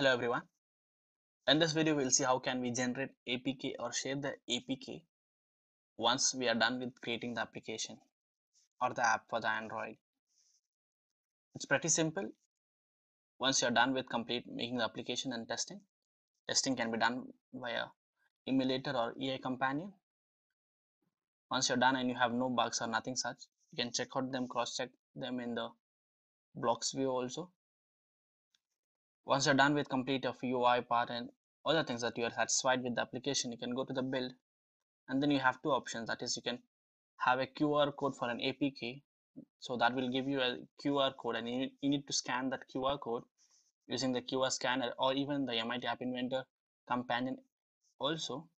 Hello everyone. In this video, we'll see how can we generate APK or share the APK once we are done with creating the application or the app for the Android. It's pretty simple. Once you're done with complete making the application and testing, testing can be done via emulator or AI companion. Once you're done and you have no bugs or nothing such, you can check out them, cross check them in the blocks view also once you're done with complete of UI part and other things that you are satisfied with the application, you can go to the build and then you have two options. That is, you can have a QR code for an APK. So that will give you a QR code and you, you need to scan that QR code using the QR scanner or even the MIT App Inventor companion also.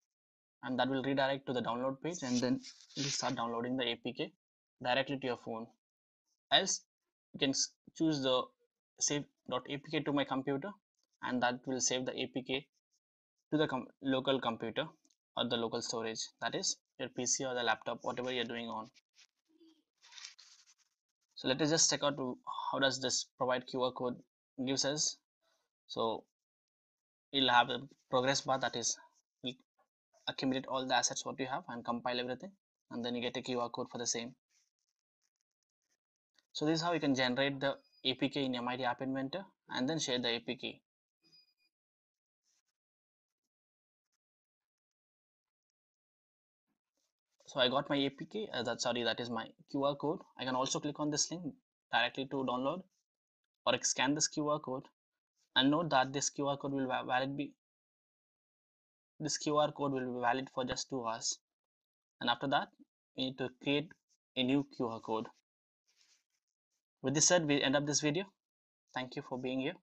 And that will redirect to the download page and then you start downloading the APK directly to your phone. Else, you can choose the save.apk to my computer and that will save the apk to the com local computer or the local storage that is your pc or the laptop whatever you're doing on. So let us just check out how does this provide qr code gives us. So you'll have a progress bar that is accumulate all the assets what you have and compile everything and then you get a qr code for the same. So this is how you can generate the APK in MIT App Inventor and then share the APK. So I got my APK, uh, that sorry, that is my QR code. I can also click on this link directly to download or scan this QR code and note that this QR code will valid be this QR code will be valid for just two hours and after that we need to create a new QR code with this said we end up this video. Thank you for being here